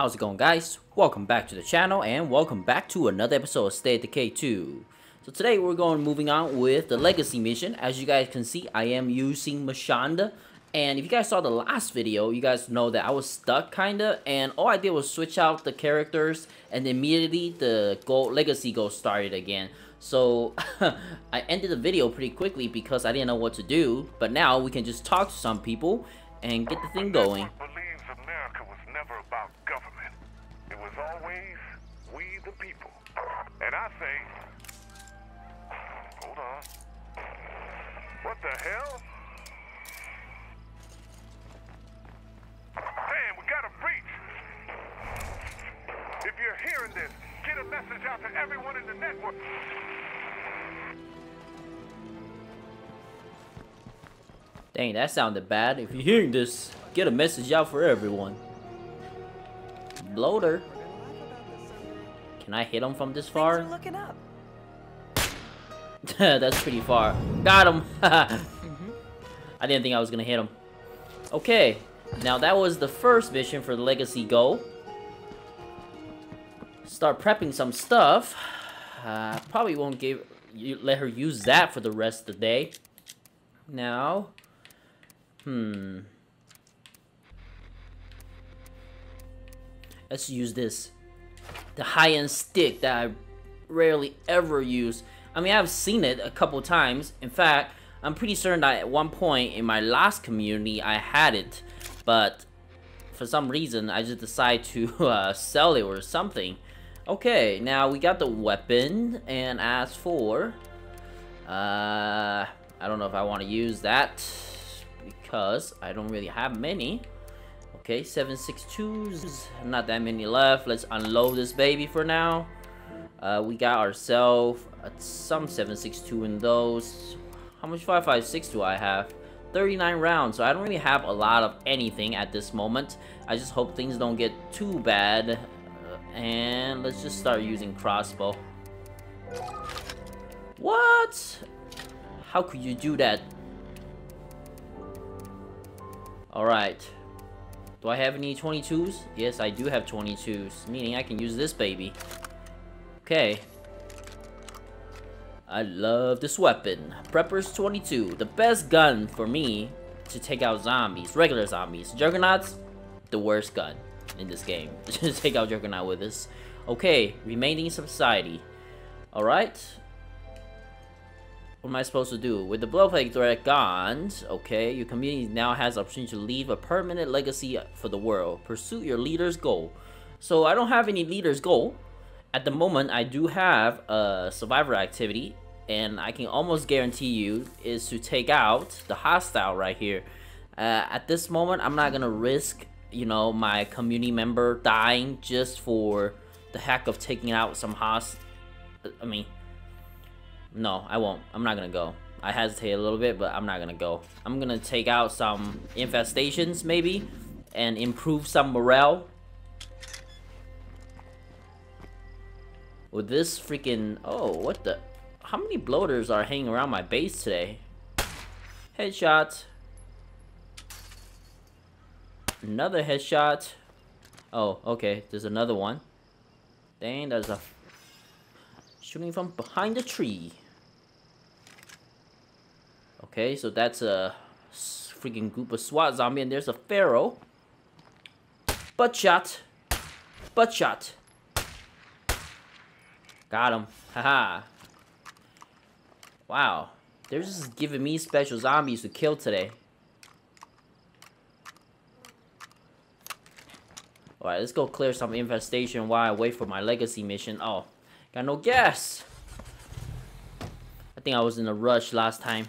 How's it going guys? Welcome back to the channel and welcome back to another episode of State of Decay 2. So today we're going moving on with the Legacy mission. As you guys can see, I am using Mashonda. And if you guys saw the last video, you guys know that I was stuck kinda. And all I did was switch out the characters and immediately the gold Legacy goal started again. So I ended the video pretty quickly because I didn't know what to do. But now we can just talk to some people and get the thing going. America was never about always we the people. And I say, hold on. What the hell? Man, we got a breach. If you're hearing this, get a message out to everyone in the network. Dang, that sounded bad. If you're hearing this, get a message out for everyone. Bloater. Can I hit him from this far? looking up. That's pretty far. Got him. I didn't think I was gonna hit him. Okay, now that was the first mission for the Legacy Go. Start prepping some stuff. Uh, probably won't give you let her use that for the rest of the day. Now, hmm. Let's use this. The high-end stick that I rarely ever use. I mean, I've seen it a couple times. In fact, I'm pretty certain that at one point in my last community, I had it. But for some reason, I just decided to uh, sell it or something. Okay, now we got the weapon. And as for... Uh, I don't know if I want to use that. Because I don't really have many. Okay, 762s. Not that many left. Let's unload this baby for now. Uh, we got ourselves uh, some 762 in those. How much 556 do I have? 39 rounds, so I don't really have a lot of anything at this moment. I just hope things don't get too bad. Uh, and let's just start using crossbow. What? How could you do that? Alright. Do I have any 22s? Yes, I do have 22s, meaning I can use this baby. Okay. I love this weapon. Preppers 22. The best gun for me to take out zombies. Regular zombies. Juggernauts, the worst gun in this game. Just take out Juggernaut with this. Okay, remaining society. Alright. What am I supposed to do? With the Blood Plague threat gone, okay, your community now has the opportunity to leave a permanent legacy for the world. Pursue your leader's goal. So I don't have any leader's goal. At the moment, I do have a survivor activity, and I can almost guarantee you is to take out the hostile right here. Uh, at this moment, I'm not gonna risk, you know, my community member dying just for the heck of taking out some host. I mean, no, I won't. I'm not gonna go. I hesitate a little bit, but I'm not gonna go. I'm gonna take out some infestations, maybe, and improve some morale With this freaking... Oh, what the... How many bloaters are hanging around my base today? Headshot. Another headshot. Oh, okay. There's another one. Dang, there's a... Shooting from behind the tree. Okay, so that's a freaking group of SWAT zombie, and there's a feral. Butt shot. Butt shot. Got him. Haha. wow. They're just giving me special zombies to kill today. Alright, let's go clear some infestation while I wait for my legacy mission. Oh, got no gas. I think I was in a rush last time.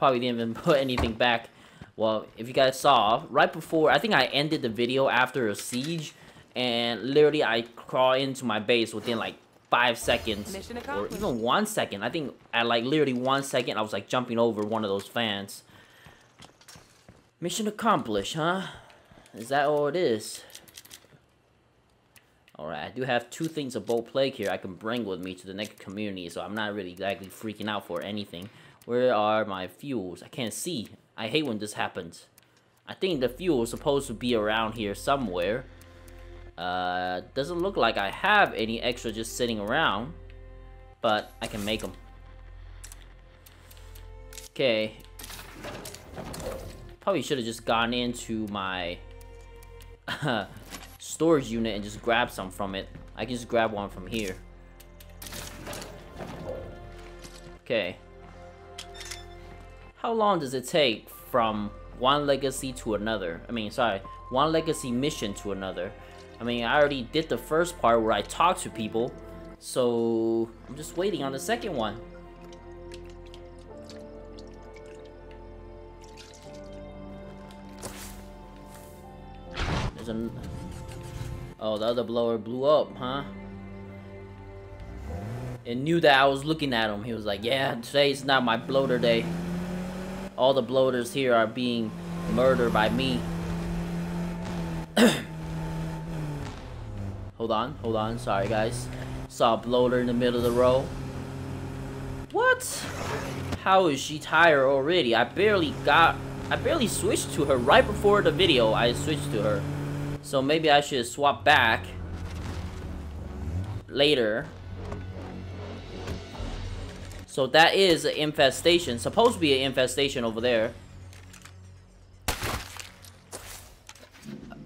Probably didn't even put anything back. Well, if you guys saw, right before, I think I ended the video after a siege. And literally, I crawl into my base within like five seconds Mission or accomplished. even one second. I think at like literally one second, I was like jumping over one of those fans. Mission accomplished, huh? Is that all it is? Alright, I do have two things of Blood Plague here I can bring with me to the next community, so I'm not really exactly freaking out for anything. Where are my fuels? I can't see. I hate when this happens. I think the fuel is supposed to be around here somewhere. Uh, doesn't look like I have any extra just sitting around. But I can make them. Okay. Probably should have just gone into my storage unit and just grab some from it. I can just grab one from here. Okay. How long does it take from one legacy to another? I mean, sorry, one legacy mission to another. I mean, I already did the first part where I talked to people, so I'm just waiting on the second one. There's an... Oh, the other bloater blew up, huh? And knew that I was looking at him. He was like, yeah, today's not my bloater day. All the bloaters here are being murdered by me. hold on, hold on. Sorry, guys. Saw a bloater in the middle of the row. What? How is she tired already? I barely got... I barely switched to her right before the video. I switched to her. So maybe I should swap back later. So that is an infestation. Supposed to be an infestation over there.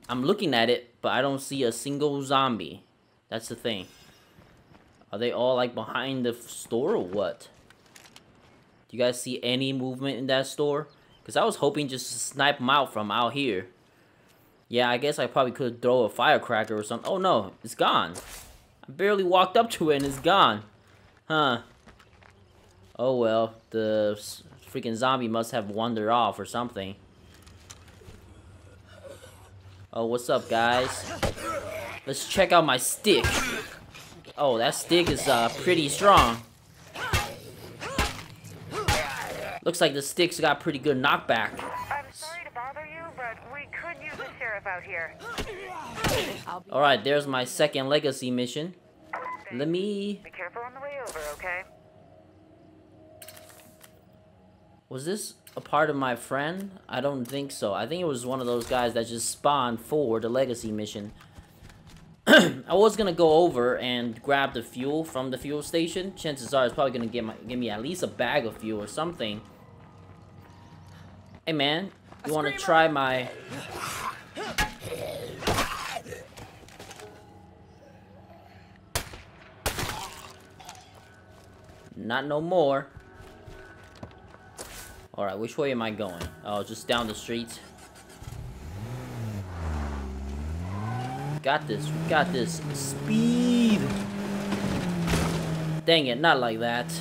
I'm looking at it, but I don't see a single zombie. That's the thing. Are they all like behind the store or what? Do you guys see any movement in that store? Because I was hoping just to snipe them out from out here. Yeah, I guess I probably could throw a firecracker or something. Oh no, it's gone. I barely walked up to it and it's gone. Huh. Oh well, the freaking zombie must have wandered off or something. Oh, what's up, guys? Let's check out my stick. Oh, that stick is uh, pretty strong. Looks like the stick's got pretty good knockback. I'm sorry to bother you, but we could use a sheriff out here. Alright, there's my second legacy mission. Let me... Be careful on the way over, okay? Was this a part of my friend? I don't think so. I think it was one of those guys that just spawned for the legacy mission. I was gonna go over and grab the fuel from the fuel station. Chances are it's probably gonna give, my, give me at least a bag of fuel or something. Hey man, you wanna try my... Not no more. Alright, which way am I going? Oh, just down the street. Got this, we got this. Speed! Dang it, not like that.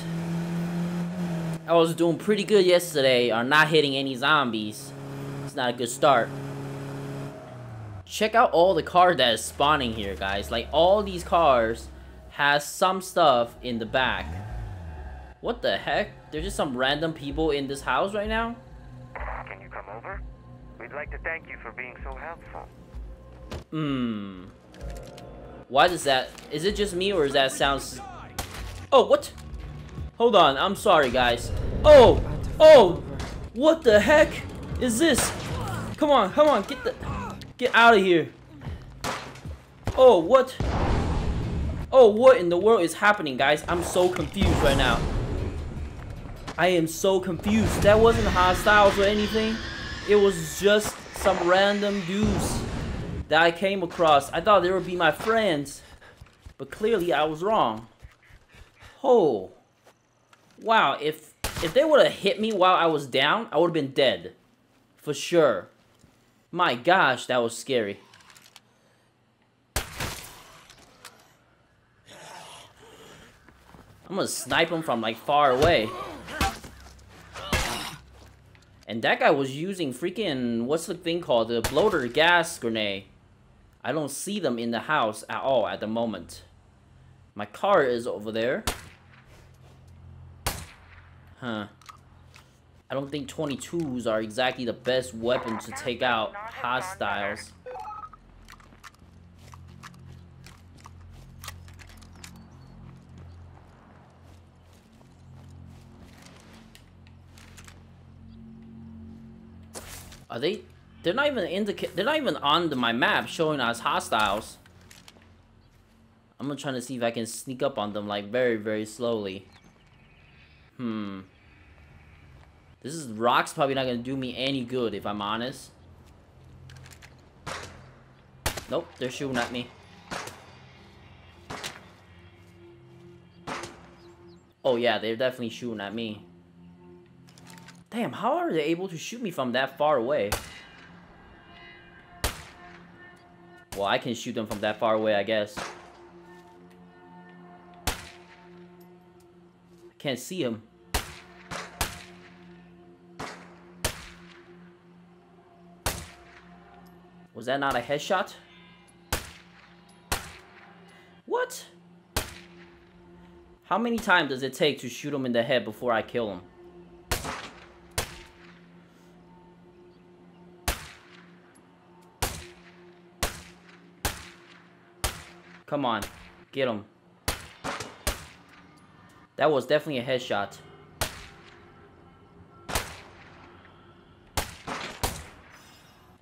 I was doing pretty good yesterday, or not hitting any zombies. It's not a good start. Check out all the cars that is spawning here, guys. Like, all these cars has some stuff in the back. What the heck? There's just some random people in this house right now? Can you come over? We'd like to thank you for being so helpful. Hmm. Why does that... Is it just me or is that sounds... Oh, what? Hold on, I'm sorry, guys. Oh! Oh! What the heck is this? Come on, come on, get the... Get out of here. Oh, what? Oh, what in the world is happening, guys? I'm so confused right now. I am so confused. That wasn't hostiles or anything. It was just some random dudes that I came across. I thought they would be my friends. But clearly I was wrong. Oh. Wow, if if they would have hit me while I was down, I would have been dead. For sure. My gosh, that was scary. I'm gonna snipe him from like far away. And that guy was using freaking, what's the thing called? The bloater gas grenade. I don't see them in the house at all at the moment. My car is over there. Huh. I don't think 22s are exactly the best weapon to take out hostiles. Are they? They're not even indicate. They're not even on the, my map showing us hostiles. I'm gonna try to see if I can sneak up on them like very, very slowly. Hmm. This is rock's probably not gonna do me any good if I'm honest. Nope, they're shooting at me. Oh yeah, they're definitely shooting at me. Damn, how are they able to shoot me from that far away? Well, I can shoot them from that far away, I guess. I can't see them. Was that not a headshot? What? How many times does it take to shoot him in the head before I kill him? Come on. Get him. That was definitely a headshot.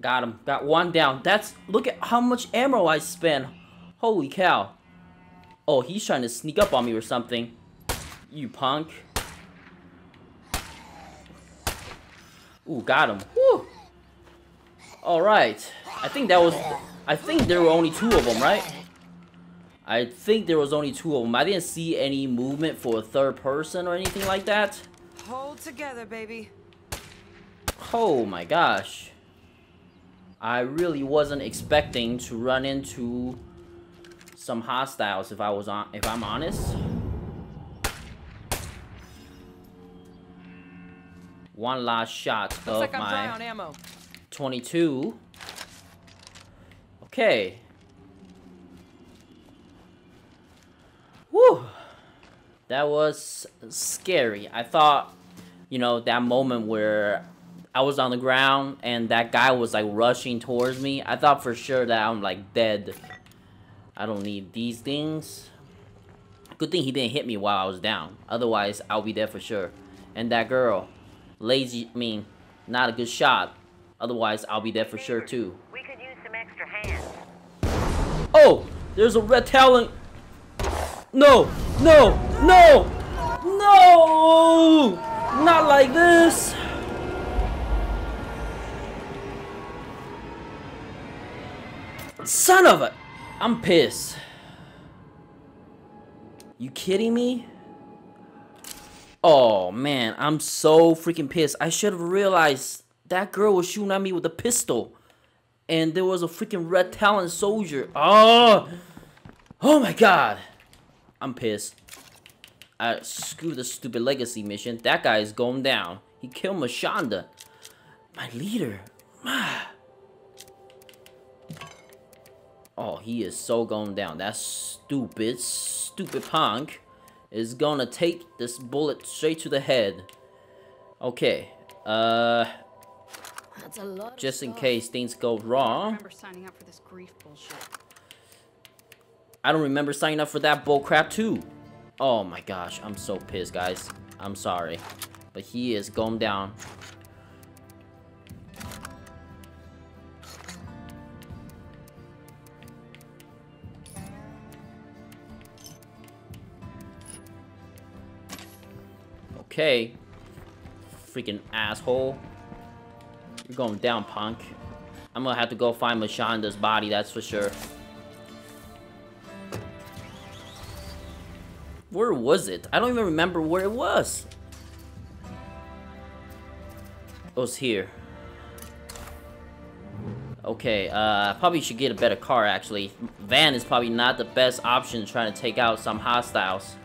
Got him. Got one down. That's... Look at how much ammo I spent. Holy cow. Oh, he's trying to sneak up on me or something. You punk. Ooh, got him. Woo. Alright. I think that was... I think there were only two of them, right? I think there was only two of them. I didn't see any movement for a third person or anything like that. Hold together, baby. Oh my gosh. I really wasn't expecting to run into some hostiles if I was on if I'm honest. One last shot Looks of like my ammo. 22. Okay. Whew. That was scary. I thought, you know, that moment where I was on the ground and that guy was like rushing towards me. I thought for sure that I'm like dead. I don't need these things. Good thing he didn't hit me while I was down. Otherwise, I'll be dead for sure. And that girl, lazy, I mean, not a good shot. Otherwise, I'll be dead for sure too. We could use some extra hands. Oh, there's a Red Talon. No, no, no, no, not like this. Son of a, I'm pissed. You kidding me? Oh man, I'm so freaking pissed. I should have realized that girl was shooting at me with a pistol. And there was a freaking Red Talon soldier. Oh! Oh my god. I'm pissed. I screw the stupid legacy mission. That guy is going down. He killed Mashonda. My leader. Ah. Oh, he is so going down. That stupid, stupid punk is gonna take this bullet straight to the head. Okay. Uh, That's a lot. just in case things go I wrong. remember signing up for this grief bullshit. I don't remember signing up for that bull crap too. Oh my gosh, I'm so pissed, guys. I'm sorry. But he is going down. Okay. Freaking asshole. You're going down, punk. I'm gonna have to go find Mashonda's body, that's for sure. Where was it? I don't even remember where it was. It was here. Okay, uh, probably should get a better car, actually. Van is probably not the best option trying to take out some hostiles.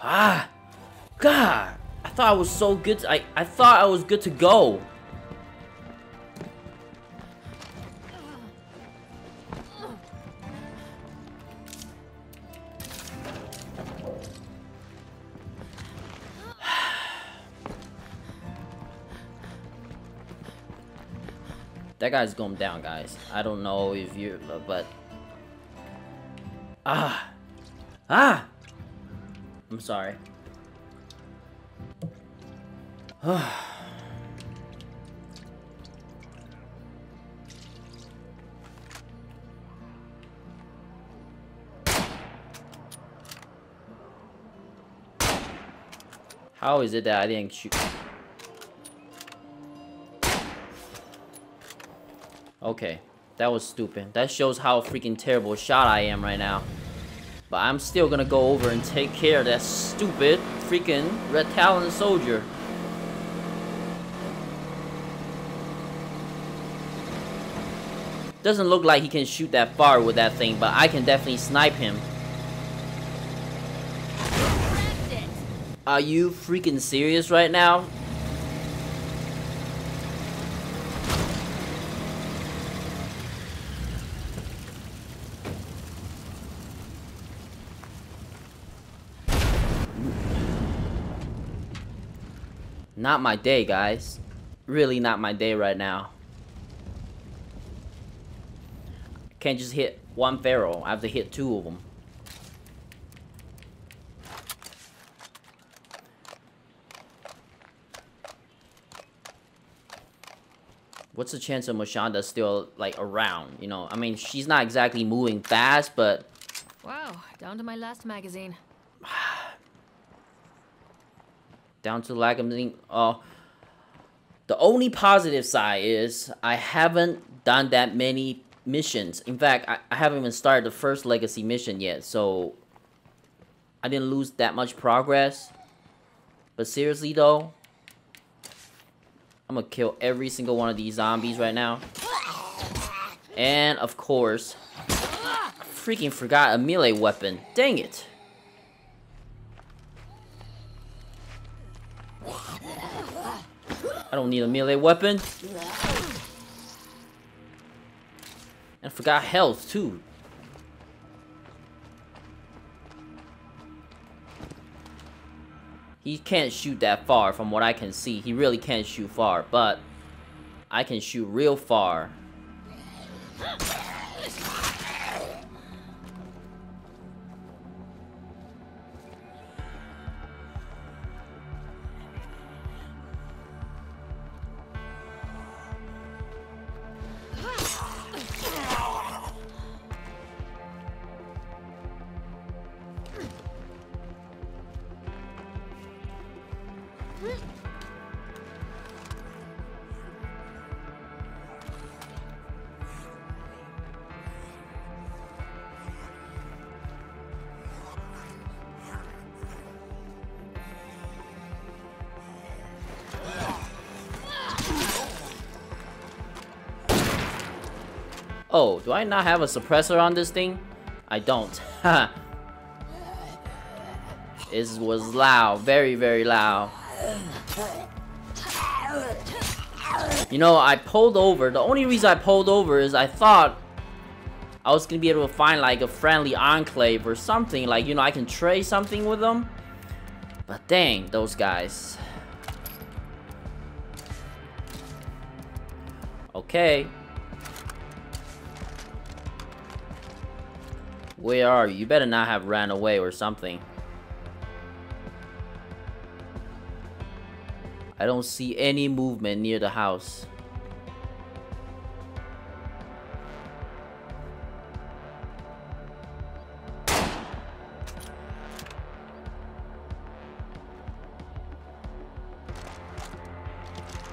Ah! God! I thought I was so good to- I, I thought I was good to go. That guy's going down, guys. I don't know if you... But... Ah! Ah! I'm sorry. How is it that I didn't shoot? Okay, that was stupid. That shows how freaking terrible a shot I am right now. But I'm still gonna go over and take care of that stupid freaking Red Talon soldier. Doesn't look like he can shoot that far with that thing, but I can definitely snipe him. Are you freaking serious right now? Not my day, guys. Really not my day right now. Can't just hit one feral. I have to hit two of them. What's the chance of Mashonda still, like, around? You know, I mean, she's not exactly moving fast, but... Wow, down to my last magazine. Down to lack of... Uh, the only positive side is I haven't done that many missions. In fact, I, I haven't even started the first legacy mission yet, so I didn't lose that much progress. But seriously though, I'm gonna kill every single one of these zombies right now. And of course, freaking forgot a melee weapon. Dang it. I don't need a melee weapon. And forgot health, too. He can't shoot that far from what I can see. He really can't shoot far, but I can shoot real far. Oh, do I not have a suppressor on this thing? I don't. it was loud. Very, very loud. You know, I pulled over. The only reason I pulled over is I thought I was gonna be able to find like a friendly enclave or something. Like, you know, I can trade something with them. But dang, those guys. Okay. Where are you? You better not have ran away or something. I don't see any movement near the house.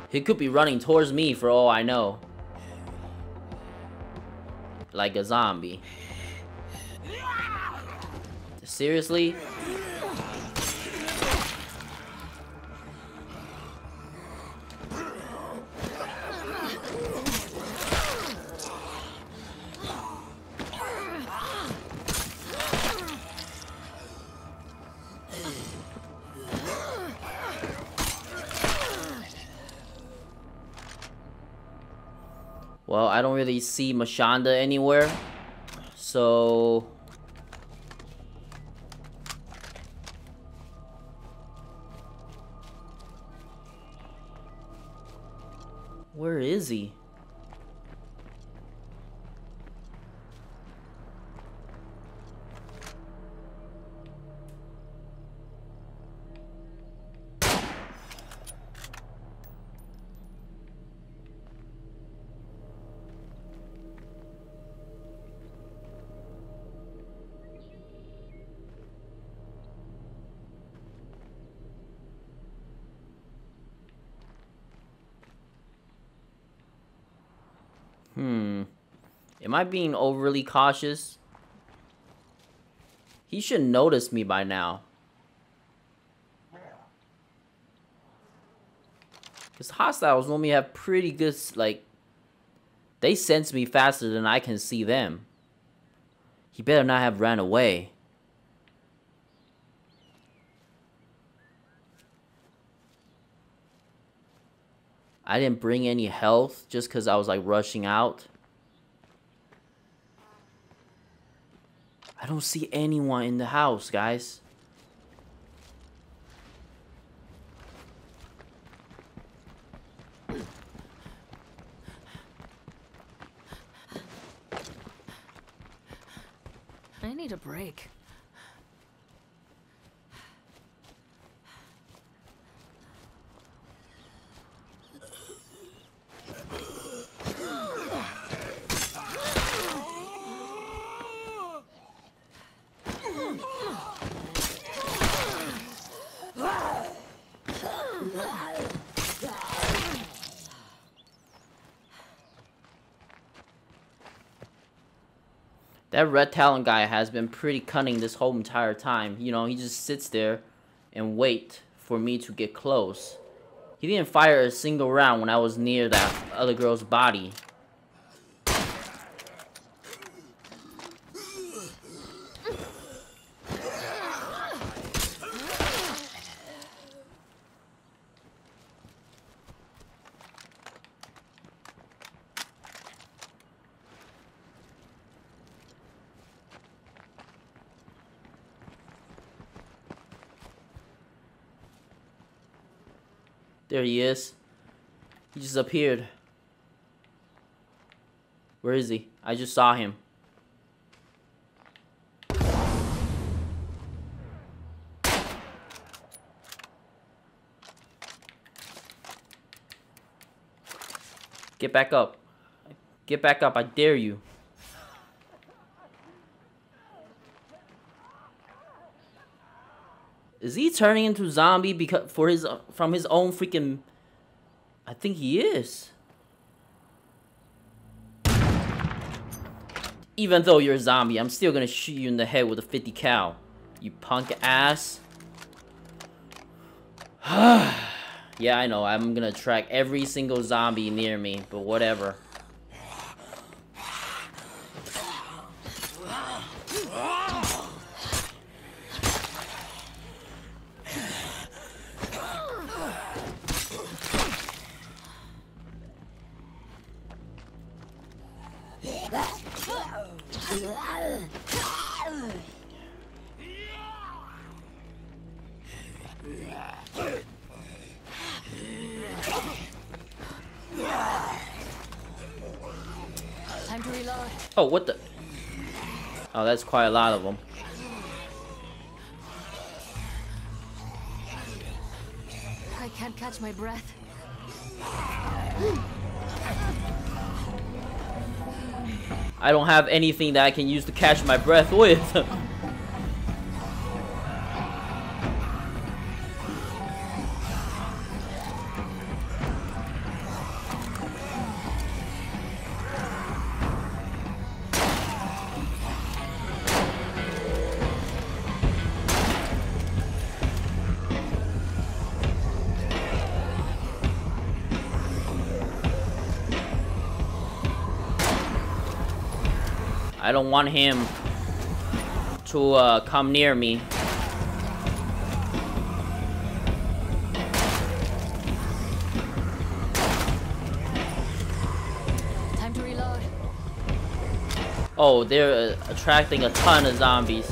He could be running towards me for all I know. Like a zombie. Seriously? Well, I don't really see Mashonda anywhere. So... Hmm. Am I being overly cautious? He should notice me by now. Because hostiles normally have pretty good, like, they sense me faster than I can see them. He better not have ran away. I didn't bring any health just because I was like rushing out. I don't see anyone in the house, guys. I need a break. That red talon guy has been pretty cunning this whole entire time. You know, he just sits there and wait for me to get close. He didn't fire a single round when I was near that other girl's body. There he is. Appeared. Where is he? I just saw him. Get back up. Get back up, I dare you. Is he turning into zombie because for his from his own freaking I think he is. Even though you're a zombie, I'm still gonna shoot you in the head with a 50 cal. You punk ass. yeah, I know. I'm gonna track every single zombie near me, but whatever. Quite a lot of them. I can't catch my breath. I don't have anything that I can use to catch my breath with. don't want him to uh, come near me. Time to reload. Oh, they're uh, attracting a ton of zombies.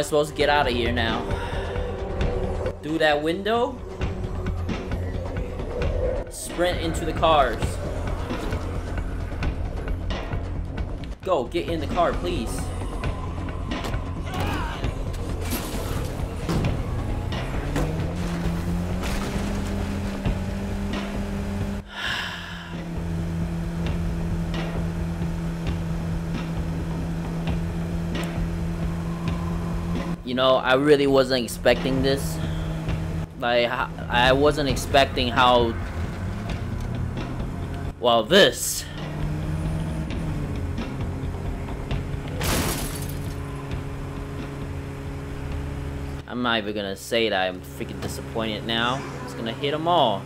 I supposed to get out of here now? Through that window? Sprint into the cars. Go, get in the car, please. Know, I really wasn't expecting this. Like, I wasn't expecting how... Well, this... I'm not even gonna say that I'm freaking disappointed now. It's gonna hit them all.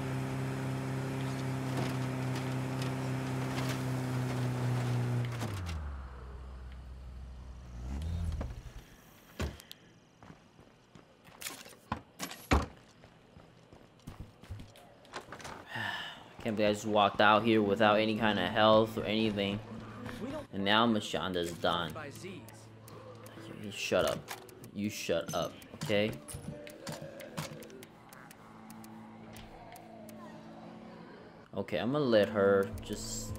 Can't I just walked out here without any kind of health or anything. And now Mashonda's done. Shut up. You shut up, okay? Okay, I'm gonna let her just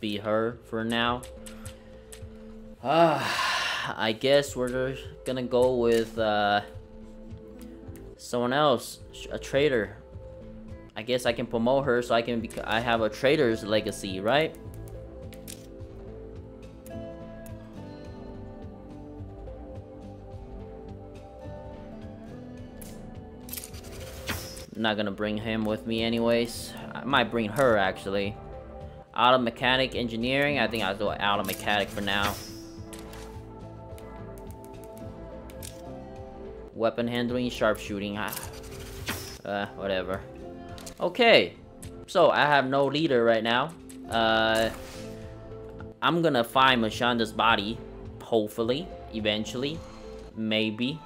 be her for now. Ah, I guess we're gonna go with uh, someone else, a traitor. I guess I can promote her so I can be I have a trader's legacy, right? I'm not gonna bring him with me anyways. I might bring her actually. Auto mechanic engineering, I think I'll do auto mechanic for now. Weapon handling, sharpshooting. Ah. Uh, whatever. Okay, so I have no leader right now. Uh, I'm gonna find Mashonda's body, hopefully, eventually, maybe.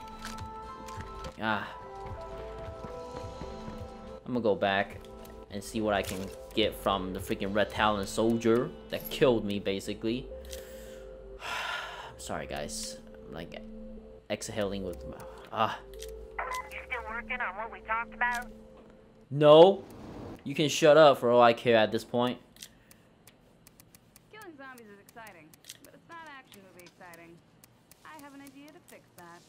Ah, I'm gonna go back and see what I can get from the freaking Red Talon soldier that killed me, basically. I'm sorry, guys. I'm like exhaling with my ah. You still working on what we talked about? No. You can shut up for all I care at this point. Killing zombies is exciting, but it's not movie exciting. I have an idea to fix that.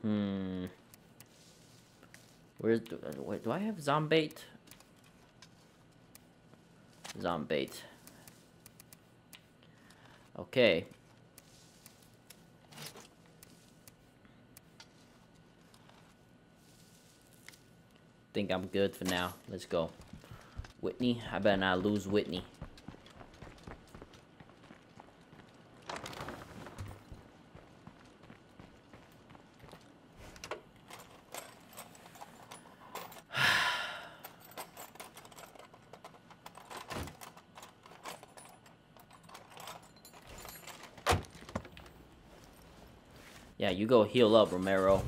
Hmm. Where's do, wait, do I have zombait? Zombait. Okay. Think I'm good for now. Let's go. Whitney, I better not lose Whitney. yeah, you go heal up, Romero.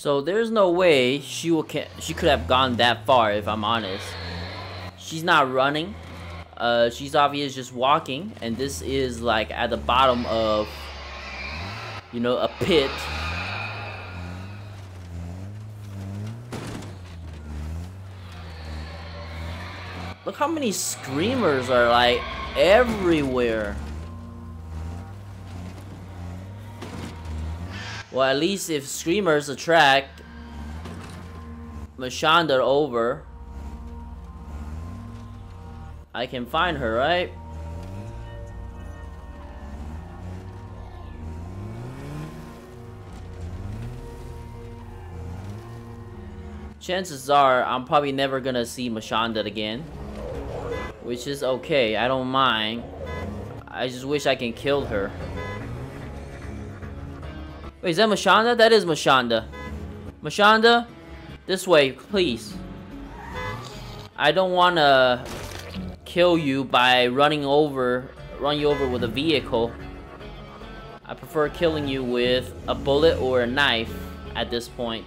So there's no way she will can she could have gone that far if I'm honest. She's not running. Uh, she's obviously just walking, and this is like at the bottom of, you know, a pit. Look how many screamers are like everywhere. Well, at least if Screamers attract Mashonda over, I can find her, right? Chances are, I'm probably never gonna see Mashonda again. Which is okay, I don't mind. I just wish I can kill her. Wait, is that Mashonda? That is Mashonda. Mashonda, this way, please. I don't want to kill you by running over, run you over with a vehicle. I prefer killing you with a bullet or a knife at this point.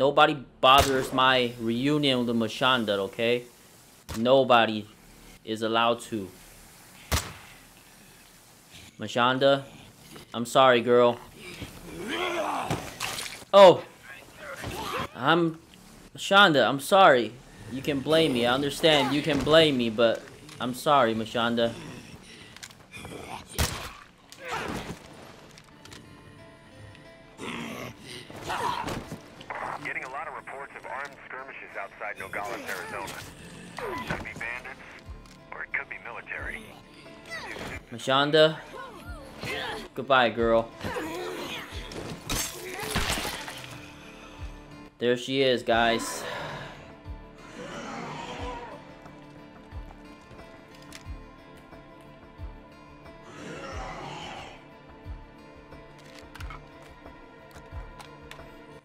Nobody bothers my reunion with Mashonda, okay? Nobody is allowed to. Mashonda, I'm sorry, girl. Oh! I'm... Mashonda, I'm sorry. You can blame me, I understand you can blame me, but... I'm sorry, Mashonda. Skirmishes outside Nogales, Arizona. Be bandits, or it could be military. Goodbye, girl. There she is, guys.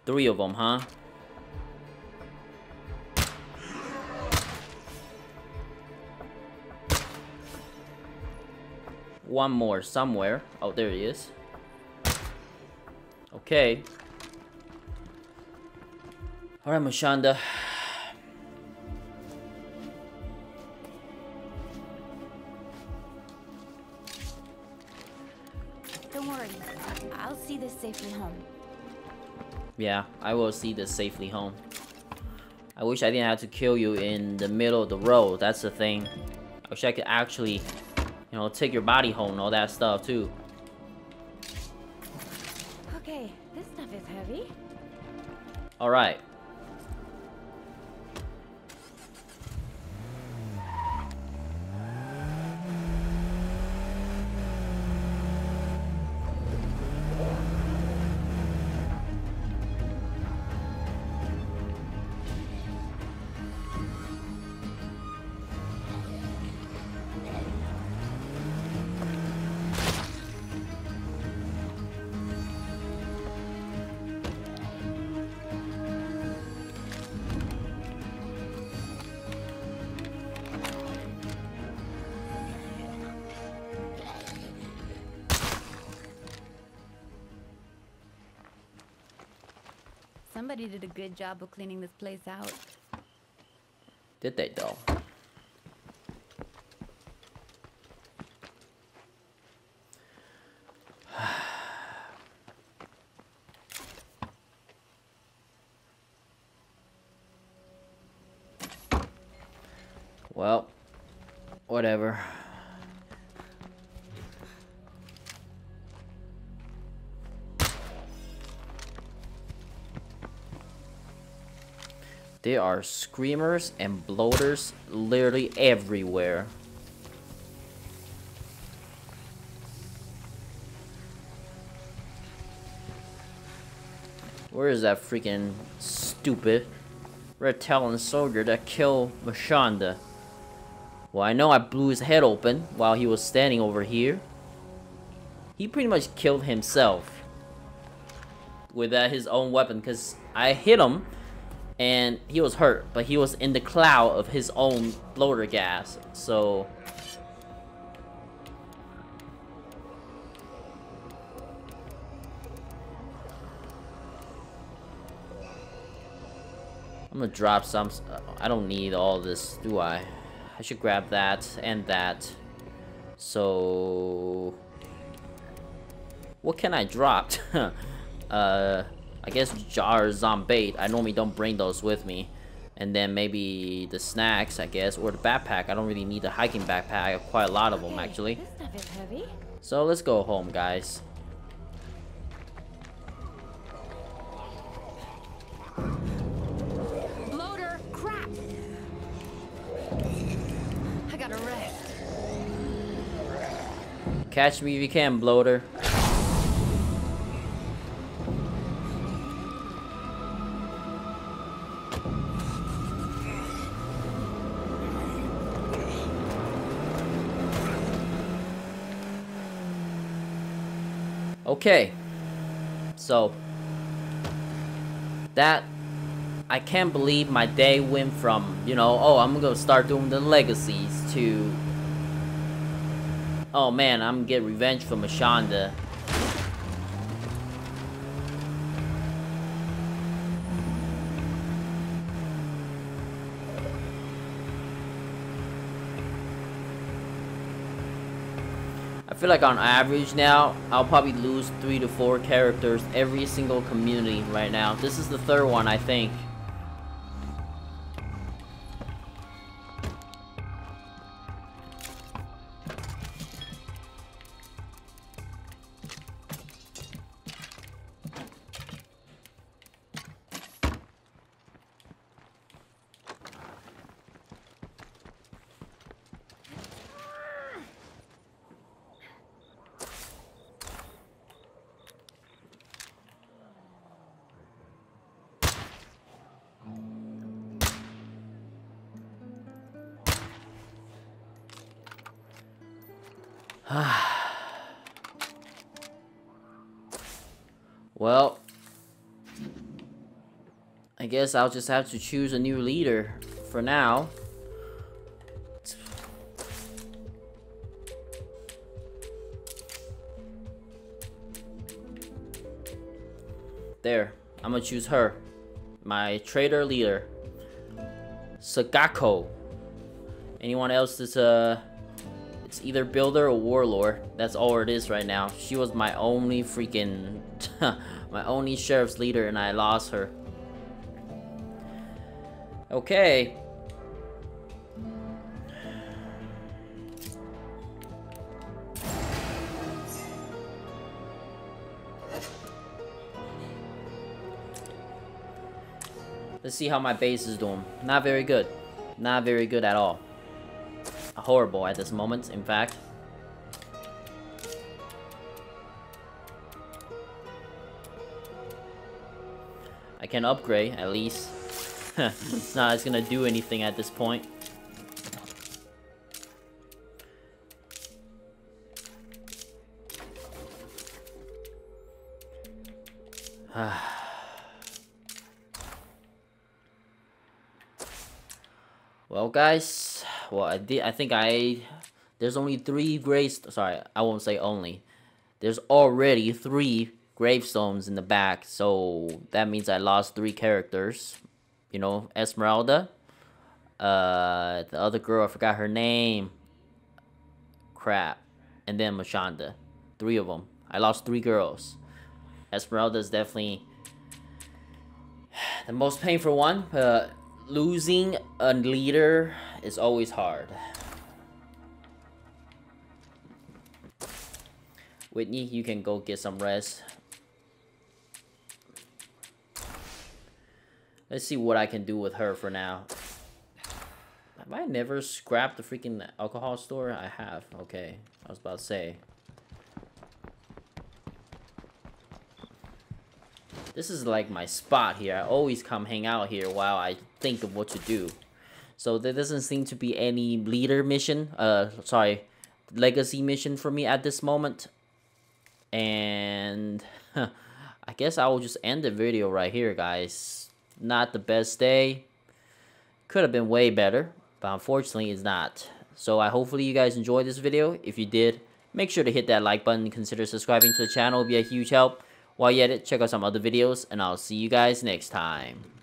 Three of them, huh? One more somewhere. Oh, there he is. Okay. Alright, Mashonda. Don't worry. I'll see this safely home. Yeah, I will see this safely home. I wish I didn't have to kill you in the middle of the road. That's the thing. I wish I could actually, you know, take your body home and all that stuff too. Okay, this stuff is heavy. Alright. Somebody did a good job of cleaning this place out. Did they though? Well, whatever. There are screamers and bloaters literally everywhere. Where is that freaking stupid Red Talon soldier that killed Mashonda? Well, I know I blew his head open while he was standing over here. He pretty much killed himself with uh, his own weapon because I hit him and he was hurt, but he was in the cloud of his own bloater gas. So I'm gonna drop some. I don't need all this, do I? I should grab that and that. So what can I drop? uh, I guess jars on bait. I normally don't bring those with me. And then maybe the snacks, I guess, or the backpack. I don't really need the hiking backpack. I have quite a lot of them, actually. This stuff is heavy. So let's go home, guys. Bloater, crap! I gotta rest. Catch me if you can, bloater. Okay. So that I can't believe my day went from, you know, oh, I'm gonna start doing the legacies to oh man, I'm gonna get revenge for Mashonda. Feel like on average now, I'll probably lose three to four characters every single community right now. This is the third one, I think. well, I guess I'll just have to choose a new leader for now. There, I'm gonna choose her. My trader leader. Sagako. Anyone else that's uh either builder or warlord. That's all it is right now. She was my only freaking my only sheriff's leader and I lost her. Okay. Let's see how my base is doing. Not very good. Not very good at all. Horrible at this moment, in fact. I can upgrade, at least. it's not it's gonna do anything at this point. well, guys, well, I did. I think I. There's only three graves. Sorry, I won't say only. There's already three gravestones in the back, so that means I lost three characters. You know, Esmeralda. Uh, the other girl, I forgot her name. Crap. And then Mashonda. Three of them. I lost three girls. Esmeralda is definitely the most painful one. Uh, losing a leader is always hard. Whitney, you can go get some rest. Let's see what I can do with her for now. Have I never scrapped the freaking alcohol store? I have. Okay. I was about to say. This is like my spot here. I always come hang out here while I think of what to do. So there doesn't seem to be any leader mission. Uh, sorry. Legacy mission for me at this moment. And... I guess I will just end the video right here, guys not the best day. Could have been way better, but unfortunately it's not. So I hopefully you guys enjoyed this video. If you did, make sure to hit that like button. Consider subscribing to the channel. It'll be a huge help. While you're at it, check out some other videos, and I'll see you guys next time.